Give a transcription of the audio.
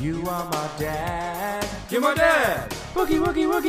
You are my dad. You're my dad. Woogie, woogie, woogie.